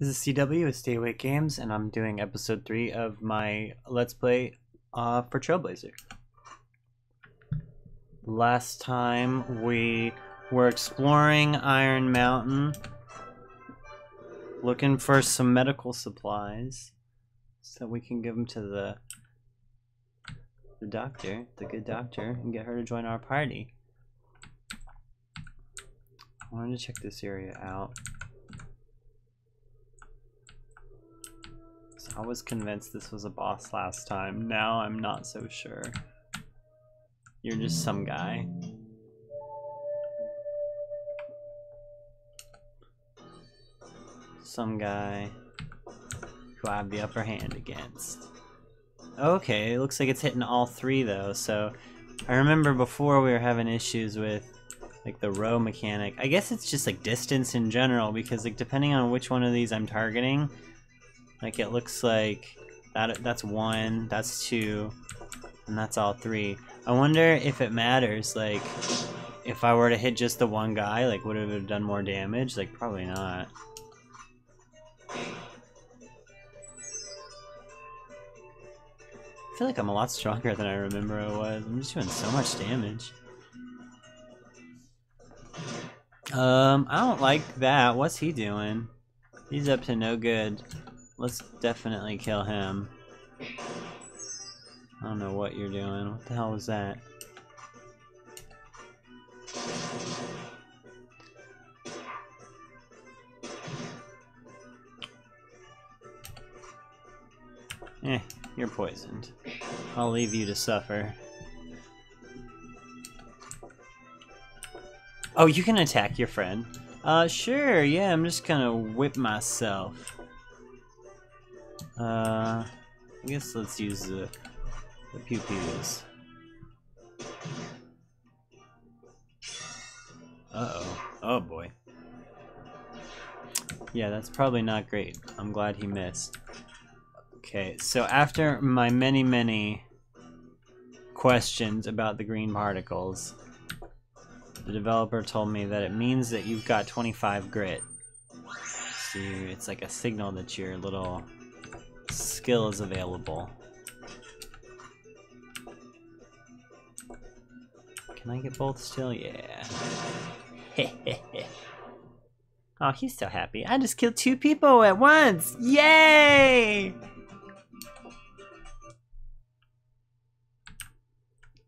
This is CW with Stay Awake Games, and I'm doing episode 3 of my Let's Play uh, for Trailblazer. Last time we were exploring Iron Mountain, looking for some medical supplies so we can give them to the the doctor, the good doctor, and get her to join our party. I wanted to check this area out. I was convinced this was a boss last time. Now I'm not so sure. You're just some guy. Some guy who I have the upper hand against. Okay, it looks like it's hitting all three though, so I remember before we were having issues with like the row mechanic. I guess it's just like distance in general because like depending on which one of these I'm targeting, like it looks like that that's one, that's two, and that's all three. I wonder if it matters, like if I were to hit just the one guy, like would it have done more damage? Like probably not. I feel like I'm a lot stronger than I remember I was. I'm just doing so much damage. Um, I don't like that. What's he doing? He's up to no good. Let's definitely kill him. I don't know what you're doing. What the hell was that? Eh, you're poisoned. I'll leave you to suffer. Oh, you can attack your friend. Uh, sure, yeah, I'm just gonna whip myself. Uh, I guess let's use the, the pew pews. Uh oh. Oh boy. Yeah, that's probably not great. I'm glad he missed. Okay, so after my many, many questions about the green particles, the developer told me that it means that you've got 25 grit. So it's like a signal that your little skill is available. Can I get both still? Yeah. oh, he's so happy. I just killed two people at once! Yay!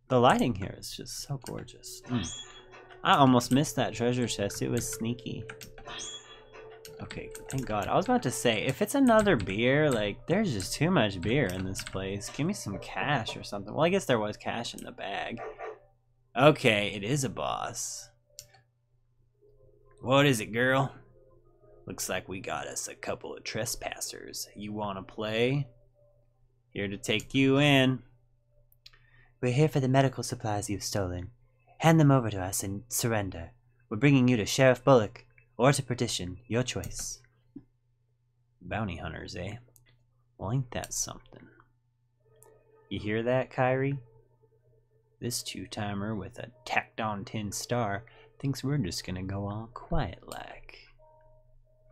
The lighting here is just so gorgeous. Mm. I almost missed that treasure chest. It was sneaky. Okay, thank God. I was about to say, if it's another beer, like, there's just too much beer in this place. Give me some cash or something. Well, I guess there was cash in the bag. Okay, it is a boss. What is it, girl? Looks like we got us a couple of trespassers. You wanna play? Here to take you in. We're here for the medical supplies you've stolen. Hand them over to us and surrender. We're bringing you to Sheriff Bullock or to perdition, your choice. Bounty hunters, eh? Well, ain't that something? You hear that, Kyrie? This two-timer with a tacked-on tin star thinks we're just gonna go all quiet-like.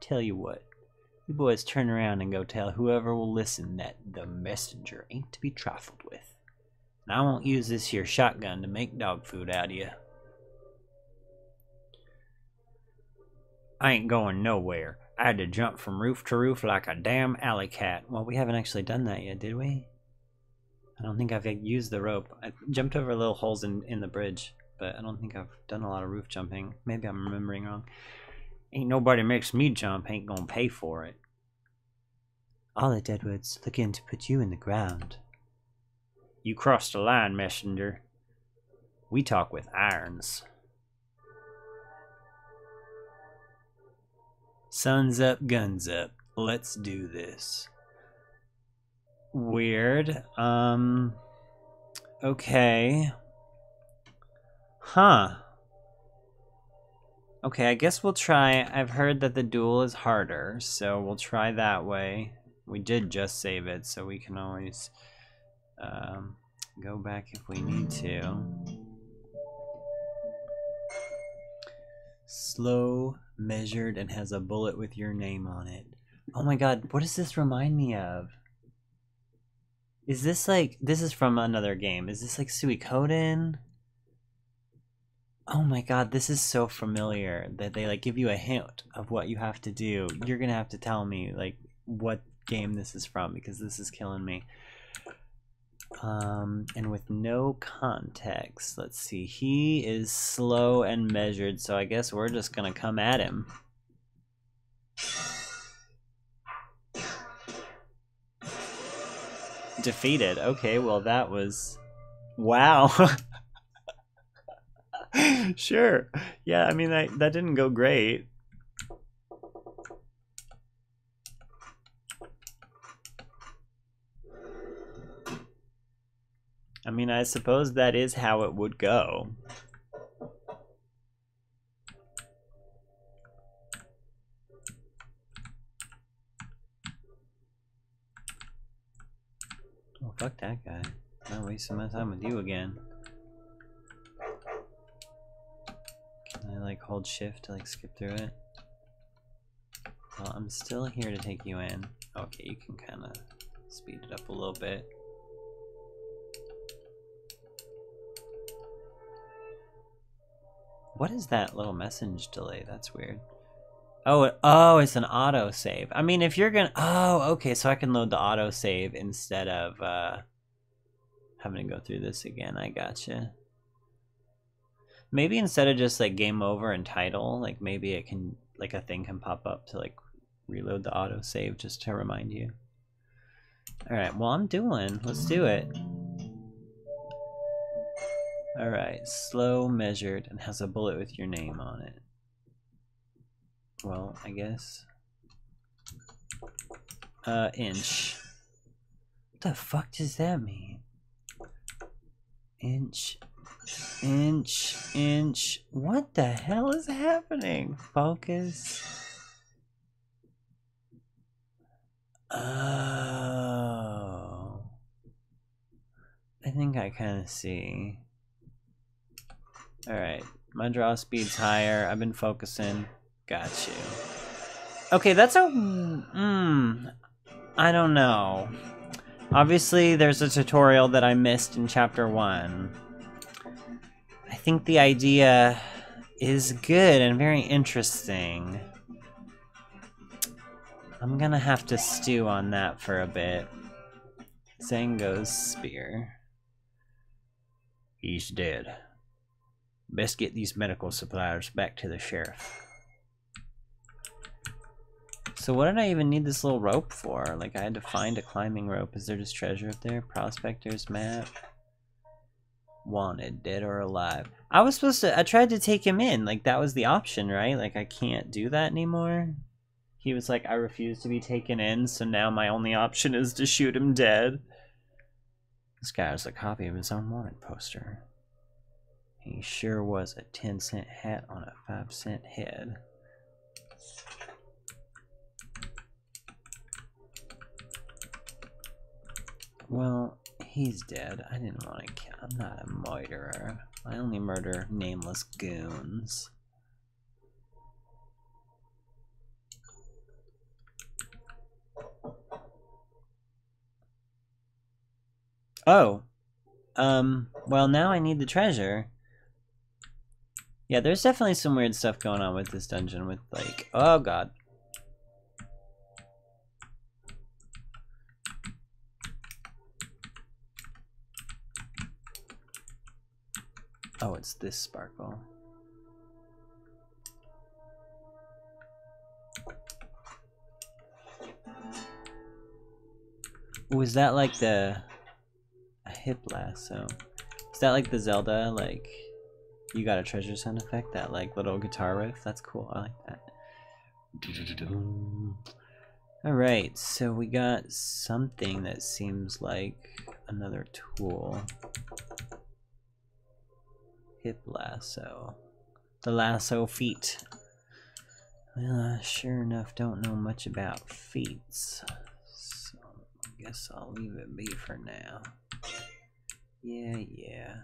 Tell you what, you boys turn around and go tell whoever will listen that the messenger ain't to be trifled with. And I won't use this here shotgun to make dog food out of you. I ain't going nowhere. I had to jump from roof to roof like a damn alley cat. Well, we haven't actually done that yet, did we? I don't think I've used the rope. I jumped over little holes in, in the bridge, but I don't think I've done a lot of roof jumping. Maybe I'm remembering wrong. Ain't nobody makes me jump, ain't gonna pay for it. All the Deadwoods looking to put you in the ground. You crossed the line, messenger. We talk with irons. Sun's up, guns up. Let's do this. Weird. Um. Okay. Huh. Okay, I guess we'll try. I've heard that the duel is harder, so we'll try that way. We did just save it, so we can always um, go back if we need to. Slow, measured, and has a bullet with your name on it. Oh my god, what does this remind me of? Is this like this is from another game? Is this like Suikoden? Oh my god, this is so familiar that they like give you a hint of what you have to do. You're gonna have to tell me like what game this is from because this is killing me. Um, and with no context, let's see. He is slow and measured, so I guess we're just gonna come at him. Defeated. Okay, well that was wow. sure. Yeah, I mean that that didn't go great. Mean, I suppose that is how it would go. Oh, fuck that guy. I'm not wasting my time with you again. Can I, like, hold shift to, like, skip through it? Well, I'm still here to take you in. Okay, you can kind of speed it up a little bit. What is that little message delay? That's weird. Oh, oh, it's an auto save. I mean, if you're gonna, oh, okay, so I can load the auto save instead of uh, having to go through this again. I gotcha. Maybe instead of just like game over and title, like maybe it can, like a thing can pop up to like reload the auto save just to remind you. All right, well I'm doing. Let's do it. Alright, slow, measured, and has a bullet with your name on it. Well, I guess. Uh, inch. What the fuck does that mean? Inch, inch, inch. What the hell is happening? Focus. Oh. I think I kind of see. Alright, my draw speed's higher. I've been focusing. Got you. Okay, that's a... Hmm. I don't know. Obviously, there's a tutorial that I missed in Chapter 1. I think the idea is good and very interesting. I'm gonna have to stew on that for a bit. Zango's spear. He's dead. Best get these medical supplies back to the sheriff. So what did I even need this little rope for? Like I had to find a climbing rope. Is there just treasure up there? Prospector's map. Wanted, dead or alive. I was supposed to, I tried to take him in. Like that was the option, right? Like I can't do that anymore. He was like, I refuse to be taken in, so now my only option is to shoot him dead. This guy has a copy of his own wanted poster. He sure was a 10 cent hat on a 5 cent head. Well, he's dead. I didn't want to kill. I'm not a murderer. I only murder nameless goons. Oh. Um, well now I need the treasure. Yeah, there's definitely some weird stuff going on with this dungeon with like, oh god. Oh, it's this sparkle. Was that like the a hip lasso? Is that like the Zelda like you got a treasure sound effect, that like little guitar riff. That's cool. I like that. Alright, so we got something that seems like another tool. Hip lasso. The lasso feet. Well, I sure enough don't know much about feet. So I guess I'll leave it be for now. Yeah, yeah.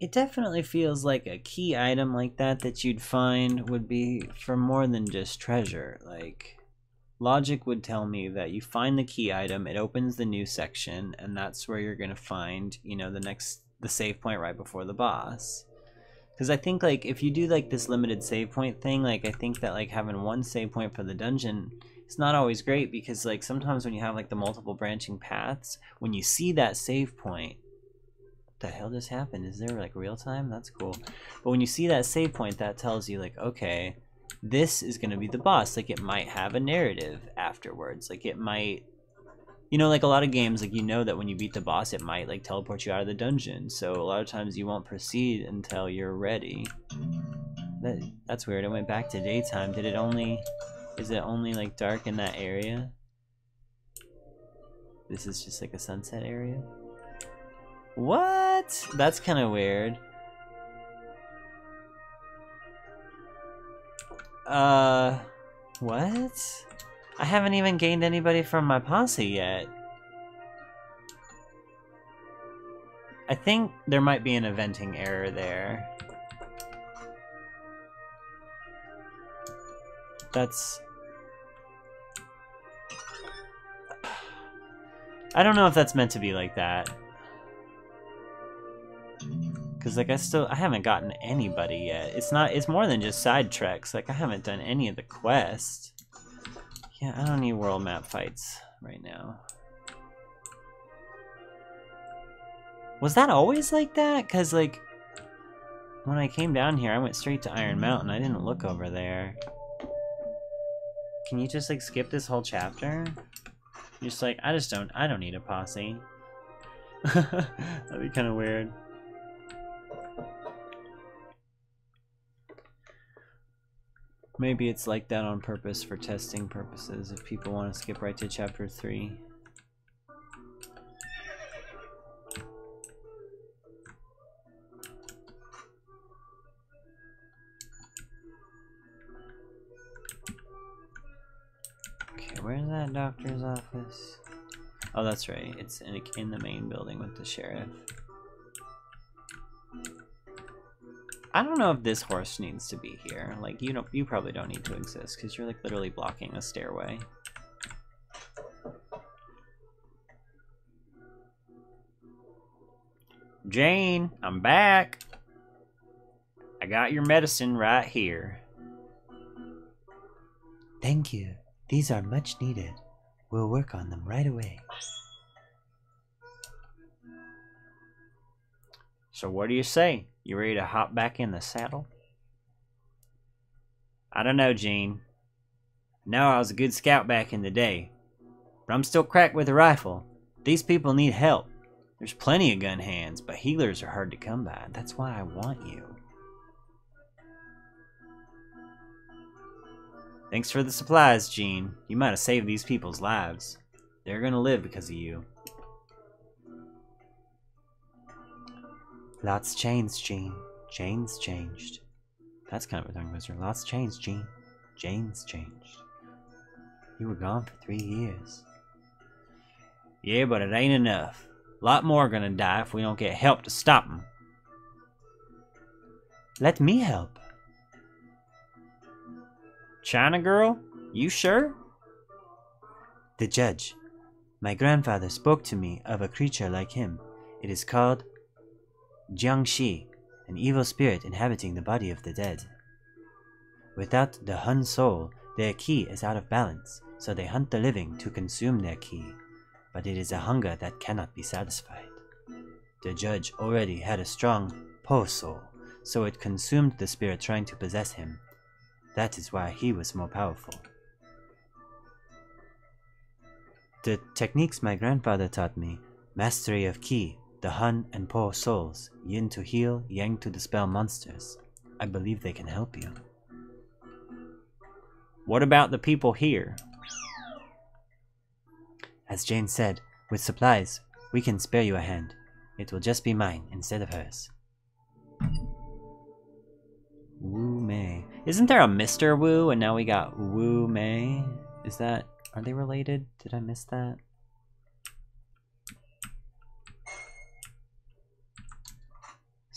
It definitely feels like a key item like that that you'd find would be for more than just treasure. Like, logic would tell me that you find the key item, it opens the new section, and that's where you're gonna find, you know, the next the save point right before the boss. Because I think like if you do like this limited save point thing, like I think that like having one save point for the dungeon it's not always great because like sometimes when you have like the multiple branching paths, when you see that save point, the hell just happened? Is there like real time? That's cool. But when you see that save point, that tells you like, okay, this is gonna be the boss. Like it might have a narrative afterwards. Like it might, you know, like a lot of games, like you know that when you beat the boss, it might like teleport you out of the dungeon. So a lot of times you won't proceed until you're ready. That that's weird. It went back to daytime. Did it only? Is it only like dark in that area? This is just like a sunset area. What? That's kind of weird. Uh, what? I haven't even gained anybody from my posse yet. I think there might be an eventing error there. That's... I don't know if that's meant to be like that. Cause like I still I haven't gotten anybody yet. It's not it's more than just side treks. Like I haven't done any of the quests. Yeah, I don't need world map fights right now. Was that always like that? Cause like when I came down here I went straight to Iron Mountain. I didn't look over there. Can you just like skip this whole chapter? You're just like, I just don't I don't need a posse. That'd be kinda weird. Maybe it's like that on purpose for testing purposes if people want to skip right to chapter 3. Okay, where's that doctor's office? Oh, that's right. It's in, in the main building with the sheriff. I don't know if this horse needs to be here. Like, you don't, you probably don't need to exist because you're like literally blocking a stairway. Jane, I'm back. I got your medicine right here. Thank you. These are much needed. We'll work on them right away. So what do you say? You ready to hop back in the saddle? I don't know, Gene. know I was a good scout back in the day, but I'm still cracked with a rifle. These people need help. There's plenty of gun hands, but healers are hard to come by. That's why I want you. Thanks for the supplies, Gene. You might have saved these people's lives. They're gonna live because of you. Lots changed, Gene. Jane's changed. That's kind of a tongue twister. Lots changed, Gene. Jane's changed. You were gone for three years. Yeah, but it ain't enough. A lot more are gonna die if we don't get help to stop them. Let me help. China girl? You sure? The judge. My grandfather spoke to me of a creature like him. It is called Jiangshi, an evil spirit inhabiting the body of the dead. Without the Hun soul, their ki is out of balance, so they hunt the living to consume their ki, but it is a hunger that cannot be satisfied. The judge already had a strong Po soul, so it consumed the spirit trying to possess him. That is why he was more powerful. The techniques my grandfather taught me mastery of Ki, the Hun and Po souls, Yin to heal, Yang to dispel monsters. I believe they can help you. What about the people here? As Jane said, with supplies, we can spare you a hand. It will just be mine instead of hers. Wu Mei. Isn't there a Mr. Wu and now we got Wu Mei? Is that, are they related? Did I miss that?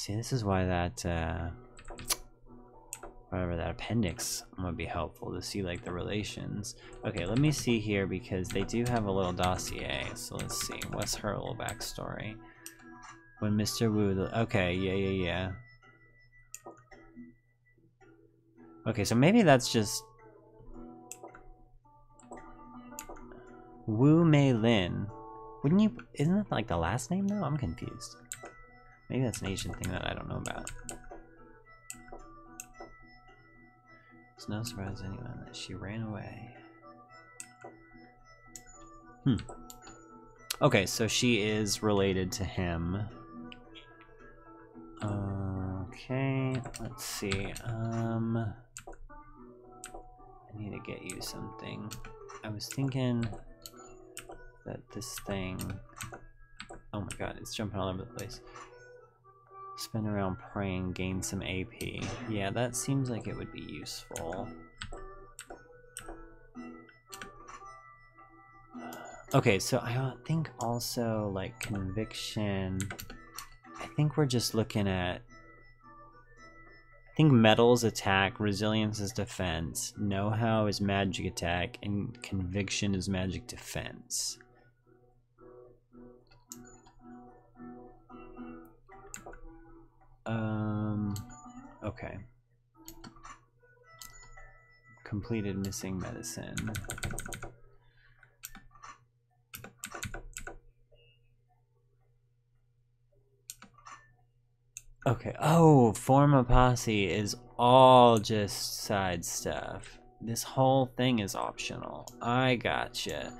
See, this is why that, uh, whatever that appendix would be helpful to see like the relations. Okay, let me see here because they do have a little dossier. So let's see, what's her little backstory? When Mr. Wu, okay, yeah, yeah, yeah. Okay, so maybe that's just Wu Mei Lin. Wouldn't you? Isn't that like the last name though? I'm confused. Maybe that's an Asian thing that I don't know about. It's no surprise to anyone that she ran away. Hmm. Okay, so she is related to him. Okay, let's see. Um, I need to get you something. I was thinking that this thing. Oh my god, it's jumping all over the place. Spin around praying, gain some AP. Yeah, that seems like it would be useful. Okay, so I think also like conviction. I think we're just looking at. I think metals attack, resilience is defense, know how is magic attack, and conviction is magic defense. Um, okay. Completed missing medicine. Okay. Oh, form a posse is all just side stuff. This whole thing is optional. I gotcha.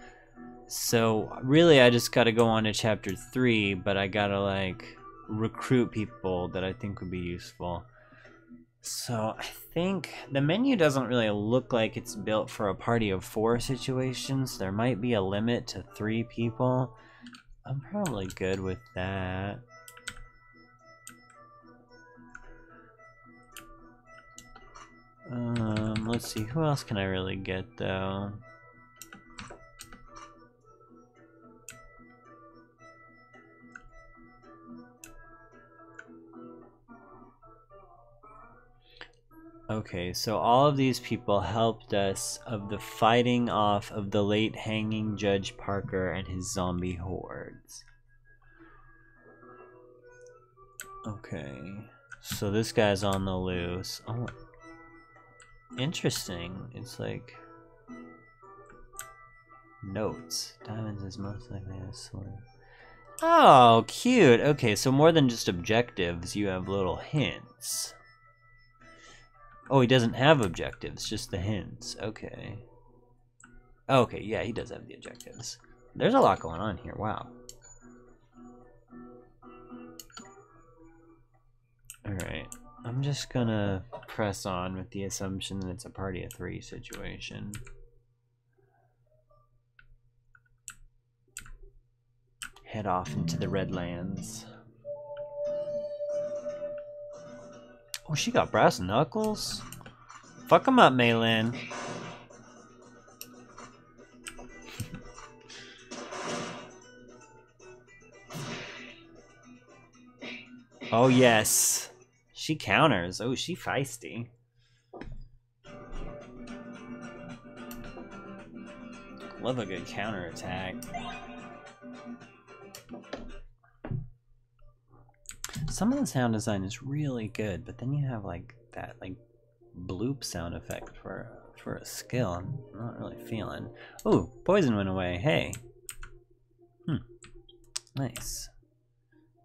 So really, I just gotta go on to chapter three, but I gotta like recruit people that I think would be useful. So I think the menu doesn't really look like it's built for a party of four situations. There might be a limit to three people. I'm probably good with that. Um, let's see, who else can I really get though? Okay, so all of these people helped us of the fighting off of the late hanging Judge Parker and his zombie hordes. Okay, so this guy's on the loose. Oh, interesting. It's like notes. Diamonds is most likely a sword. Oh, cute. Okay, so more than just objectives, you have little hints. Oh, he doesn't have objectives, just the hints. Okay. Okay, yeah, he does have the objectives. There's a lot going on here, wow. Alright, I'm just gonna press on with the assumption that it's a party of three situation. Head off into the Redlands. Oh, she got brass knuckles? Fuck him up, Mei Lin. oh, yes. She counters. Oh, she feisty. Love a good counter attack. Some of the sound design is really good, but then you have like that like bloop sound effect for for a skill. I'm not really feeling. Oh, poison went away. Hey. Hmm. Nice.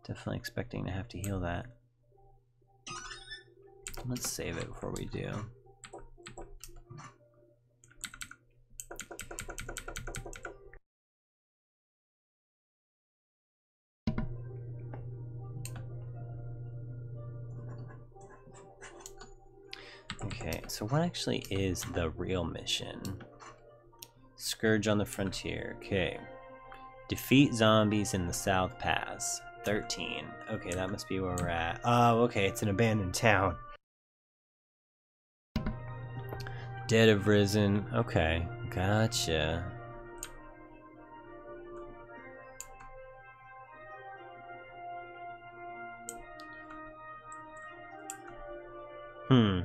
Definitely expecting to have to heal that. Let's save it before we do. So what actually is the real mission? Scourge on the Frontier. Okay. Defeat zombies in the South Pass. 13. Okay, that must be where we're at. Oh, okay, it's an abandoned town. Dead have risen. Okay, gotcha. Hmm.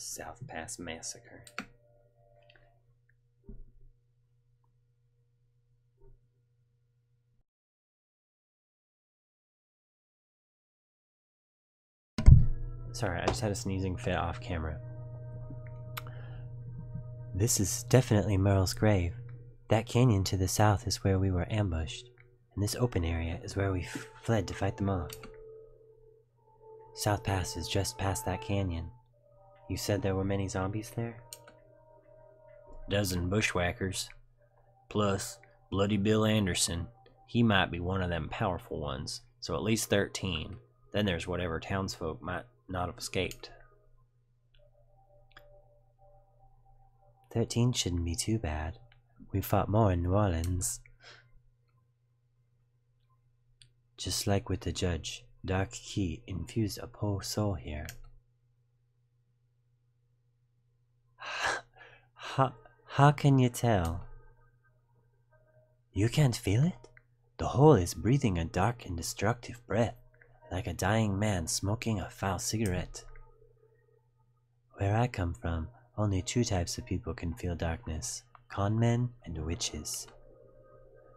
South Pass Massacre. Sorry, I just had a sneezing fit off camera. This is definitely Merle's grave. That canyon to the south is where we were ambushed, and this open area is where we fled to fight them off. South Pass is just past that canyon. You said there were many zombies there? Dozen bushwhackers. Plus, Bloody Bill Anderson. He might be one of them powerful ones, so at least 13. Then there's whatever townsfolk might not have escaped. Thirteen shouldn't be too bad. We fought more in New Orleans. Just like with the judge, Dark Ki infused a poor soul here. How, how can you tell? You can't feel it? The hole is breathing a dark and destructive breath, like a dying man smoking a foul cigarette. Where I come from, only two types of people can feel darkness con men and witches.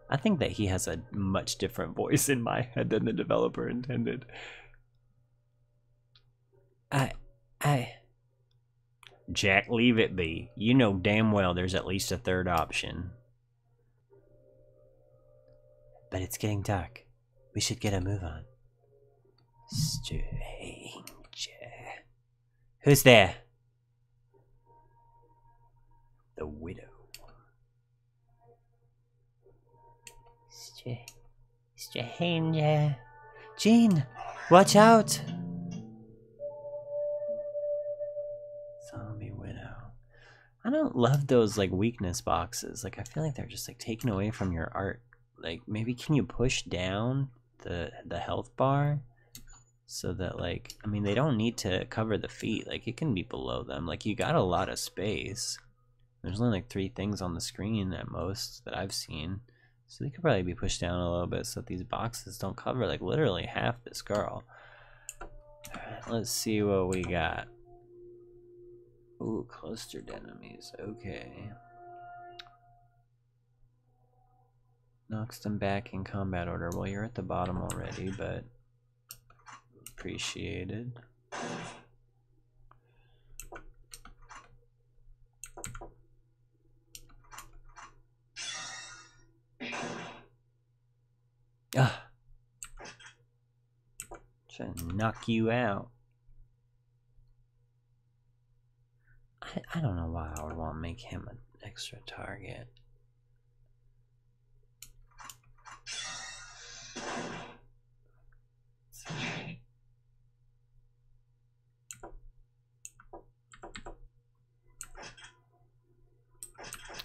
I think that he has a much different voice in my head than the developer intended. I. I. Jack, leave it be. You know damn well there's at least a third option. But it's getting dark. We should get a move on. Stranger. Who's there? The widow. Stra- stranger. Gene, watch out! I don't love those like weakness boxes. Like I feel like they're just like taken away from your art. Like maybe can you push down the the health bar so that like I mean they don't need to cover the feet. Like it can be below them. Like you got a lot of space. There's only like three things on the screen at most that I've seen. So they could probably be pushed down a little bit so that these boxes don't cover like literally half this girl. Let's see what we got. Ooh, clustered enemies. Okay. Knocks them back in combat order. Well, you're at the bottom already, but appreciated. Ah. Trying to knock you out. I, I don't know why I would want to make him an extra target.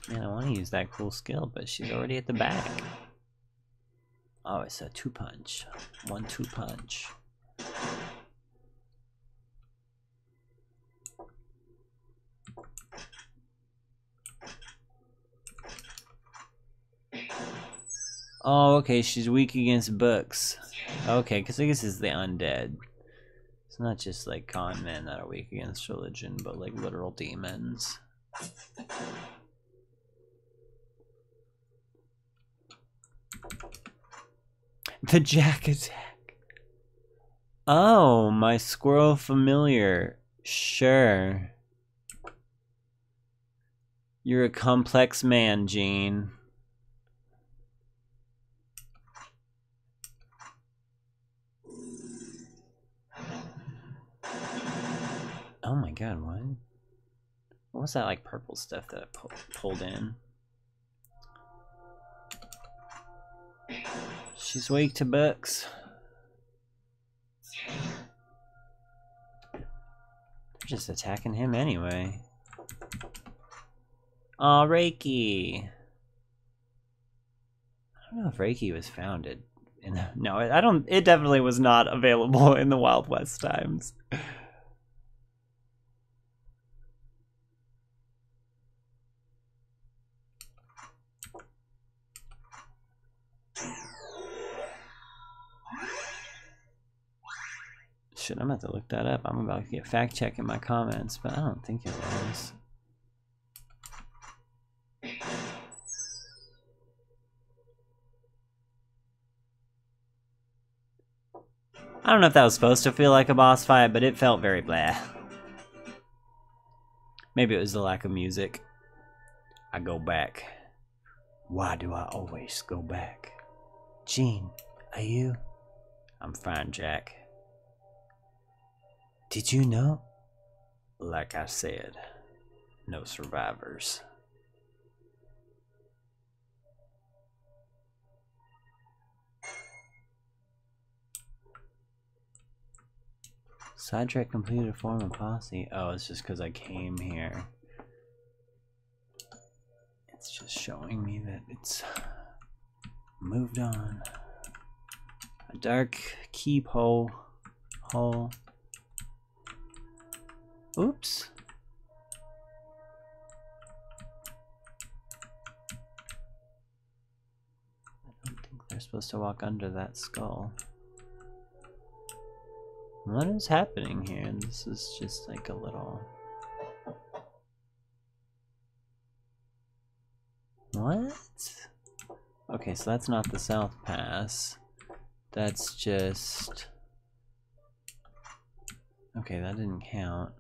Man, I want to use that cool skill, but she's already at the back. Oh, it's a two punch. One two punch. Oh, okay, she's weak against books. Okay, because I guess it's the undead. It's not just like con men that are weak against religion, but like literal demons. The jack attack. Oh, my squirrel familiar. Sure. You're a complex man, Gene. Oh my god, what? What was that like purple stuff that I pu pulled in? She's weak to books. They're just attacking him anyway. Aw, Reiki. I don't know if Reiki was founded. In no, I don't. It definitely was not available in the Wild West times. Shit, I'm about to look that up. I'm about to get fact check in my comments, but I don't think it was. I don't know if that was supposed to feel like a boss fight, but it felt very blah. Maybe it was the lack of music. I go back. Why do I always go back? Gene, are you? I'm fine, Jack. Did you know? Like I said, no survivors. Sidetrack completed a form of posse. Oh, it's just because I came here. It's just showing me that it's moved on. A dark keep hole. Hole. Oops. I don't think they're supposed to walk under that skull. What is happening here? This is just like a little... What? Okay, so that's not the South Pass. That's just... Okay, that didn't count.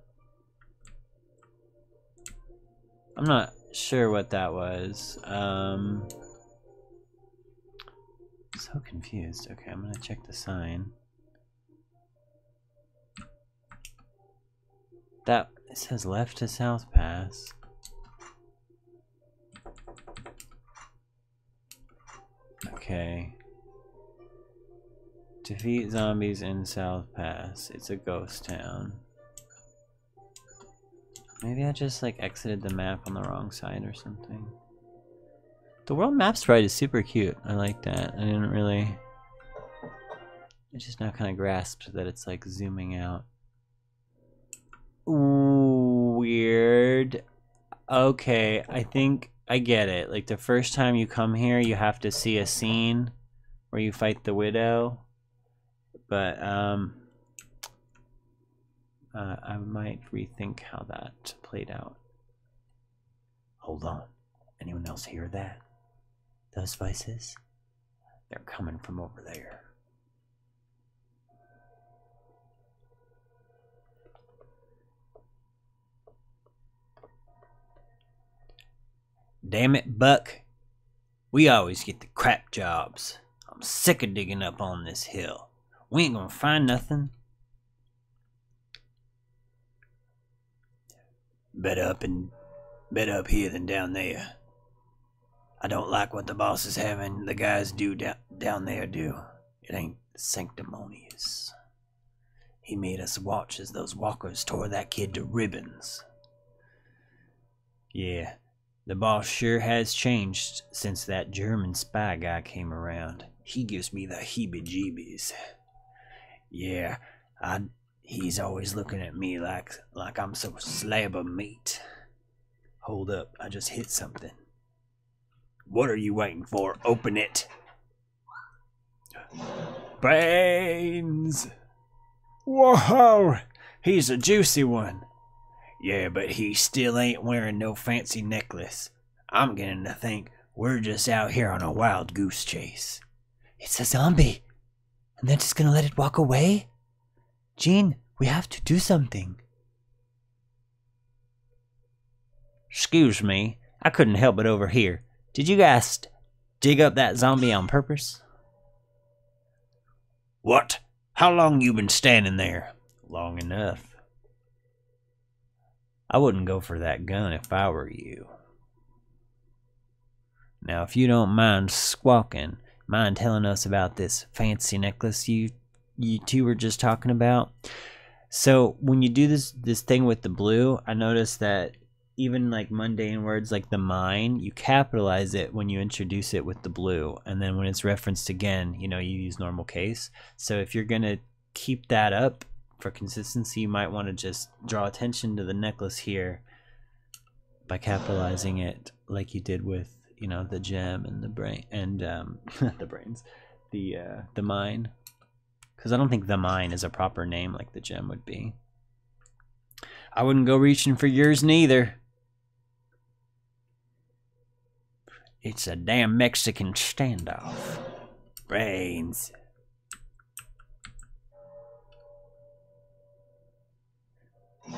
I'm not sure what that was. Um, so confused. Okay, I'm gonna check the sign. That it says left to South Pass. Okay. Defeat zombies in South Pass. It's a ghost town. Maybe I just like exited the map on the wrong side or something. The world map sprite is super cute. I like that. I didn't really... I just now kind of grasped that it's like zooming out. Ooh, weird. Okay, I think I get it. Like the first time you come here, you have to see a scene where you fight the widow. But um uh, I might rethink how that played out. Hold on. Anyone else hear that? Those voices? They're coming from over there. Damn it, Buck. We always get the crap jobs. I'm sick of digging up on this hill. We ain't gonna find nothing. Better up and better up here than down there. I don't like what the boss is having the guys do down, down there do. It ain't sanctimonious. He made us watch as those walkers tore that kid to ribbons. Yeah, the boss sure has changed since that German spy guy came around. He gives me the heebie jeebies. Yeah, I he's always looking at me like like I'm some slab of meat. Hold up, I just hit something. What are you waiting for? Open it. Brains! Whoa! He's a juicy one. Yeah, but he still ain't wearing no fancy necklace. I'm getting to think we're just out here on a wild goose chase. It's a zombie. And they're just gonna let it walk away? Gene, we have to do something. Excuse me, I couldn't help but overhear. Did you guys dig up that zombie on purpose? What? How long you been standing there? Long enough. I wouldn't go for that gun if I were you. Now, if you don't mind squawking, mind telling us about this fancy necklace you you two were just talking about? So when you do this this thing with the blue, I noticed that even like mundane words like the mine, you capitalize it when you introduce it with the blue, and then when it's referenced again, you know, you use normal case. So if you're gonna keep that up for consistency, you might want to just draw attention to the necklace here by capitalizing it like you did with you know the gem and the brain and um, the brains, the uh, the mine. Because I don't think the mine is a proper name like the gem would be. I wouldn't go reaching for yours neither. It's a damn Mexican standoff. Brains.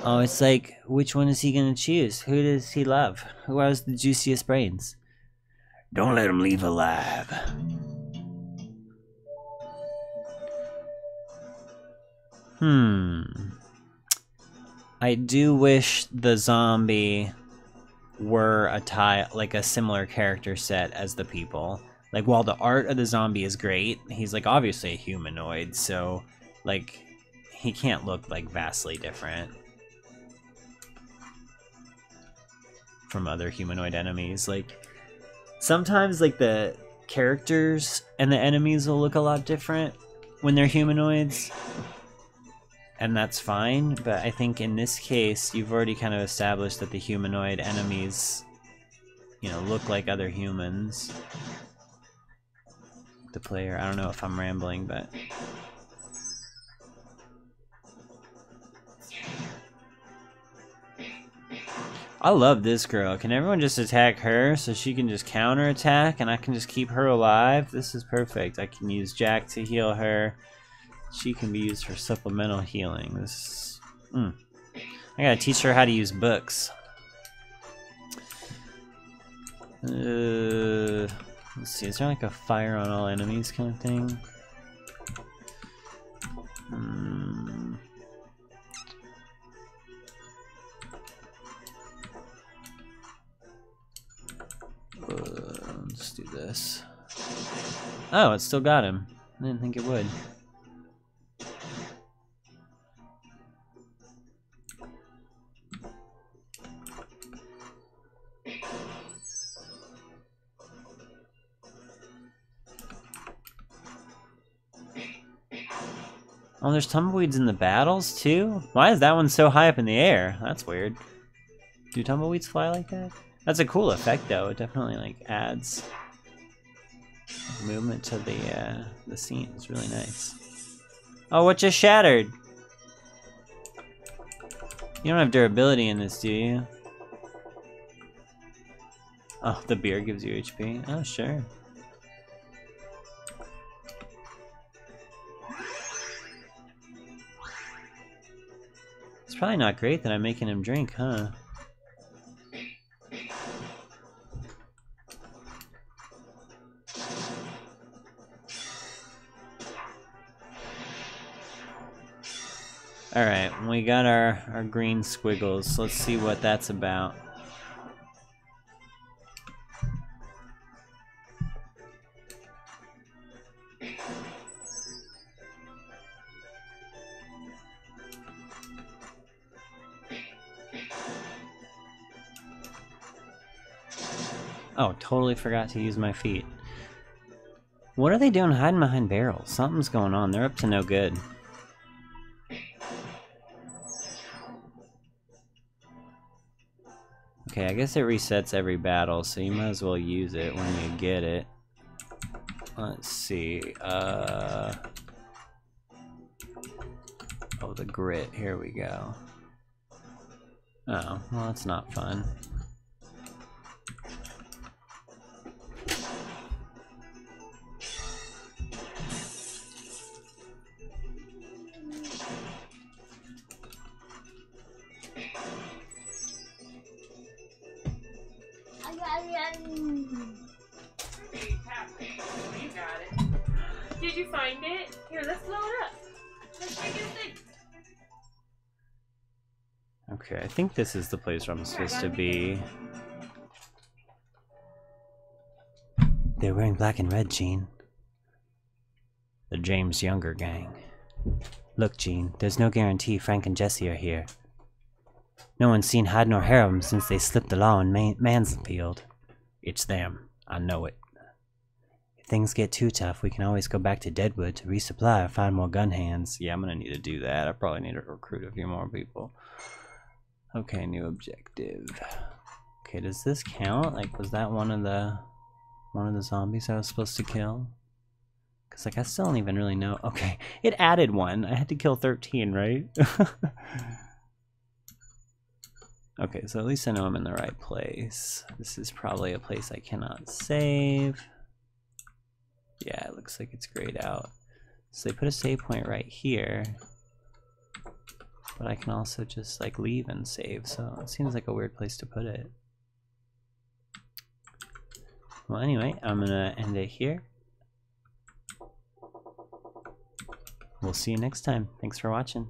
Oh, it's like, which one is he gonna choose? Who does he love? Who has the juiciest brains? Don't let him leave alive. Hmm. I do wish the zombie were a tie like a similar character set as the people. Like while the art of the zombie is great, he's like obviously a humanoid, so like he can't look like vastly different from other humanoid enemies. Like sometimes like the characters and the enemies will look a lot different when they're humanoids and that's fine. But I think in this case, you've already kind of established that the humanoid enemies, you know, look like other humans. The player, I don't know if I'm rambling, but. I love this girl. Can everyone just attack her so she can just counter attack, and I can just keep her alive? This is perfect. I can use Jack to heal her. She can be used for supplemental healing. This, mm. I gotta teach her how to use books. Uh, let's see. Is there like a fire on all enemies kind of thing? Hmm. Uh, let's do this. Oh, it still got him. I didn't think it would. Oh, there's tumbleweeds in the battles too? Why is that one so high up in the air? That's weird. Do tumbleweeds fly like that? That's a cool effect though. It definitely like adds movement to the uh, the scene. It's really nice. Oh, what just shattered? You don't have durability in this, do you? Oh, the beer gives you HP? Oh, sure. Probably not great that I'm making him drink, huh? Alright, we got our, our green squiggles. Let's see what that's about. Oh, totally forgot to use my feet. What are they doing hiding behind barrels? Something's going on. They're up to no good. Okay, I guess it resets every battle, so you might as well use it when you get it. Let's see. Uh... Oh, the grit. Here we go. Oh, well, that's not fun. This is the place where I'm supposed to be. They're wearing black and red, Gene. The James Younger gang. Look, Gene, there's no guarantee Frank and Jesse are here. No one's seen Hyde nor Harem since they slipped the law in Man- Mansfield. It's them. I know it. If things get too tough, we can always go back to Deadwood to resupply or find more gun hands. Yeah, I'm gonna need to do that. I probably need to recruit a few more people. Okay, new objective. Okay, does this count? Like, was that one of the one of the zombies I was supposed to kill? Cause like I still don't even really know. Okay, it added one. I had to kill 13, right? okay, so at least I know I'm in the right place. This is probably a place I cannot save. Yeah, it looks like it's grayed out. So they put a save point right here. But I can also just like leave and save, so it seems like a weird place to put it. Well, anyway, I'm gonna end it here. We'll see you next time. Thanks for watching.